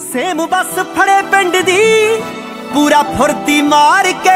Same ਬੱਸ ਫੜੇ ਪਿੰਡ ਦੀ। ਪੂਰਾ ਫੁਰਤੀ ਮਾਰ ਕੇ